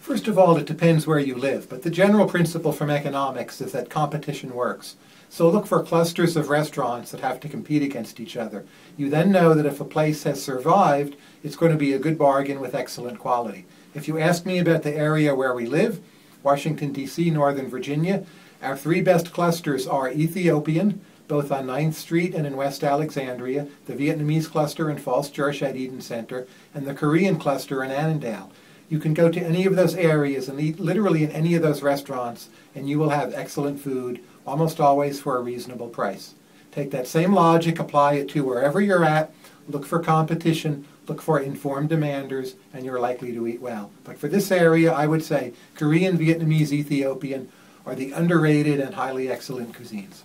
First of all, it depends where you live, but the general principle from economics is that competition works. So look for clusters of restaurants that have to compete against each other. You then know that if a place has survived, it's going to be a good bargain with excellent quality. If you ask me about the area where we live, Washington, D.C., Northern Virginia, our three best clusters are Ethiopian, both on 9th Street and in West Alexandria, the Vietnamese cluster in Falls Church at Eden Center, and the Korean cluster in Annandale. You can go to any of those areas and eat literally in any of those restaurants, and you will have excellent food, almost always for a reasonable price. Take that same logic, apply it to wherever you're at, look for competition, look for informed demanders, and you're likely to eat well. But for this area, I would say Korean, Vietnamese, Ethiopian are the underrated and highly excellent cuisines.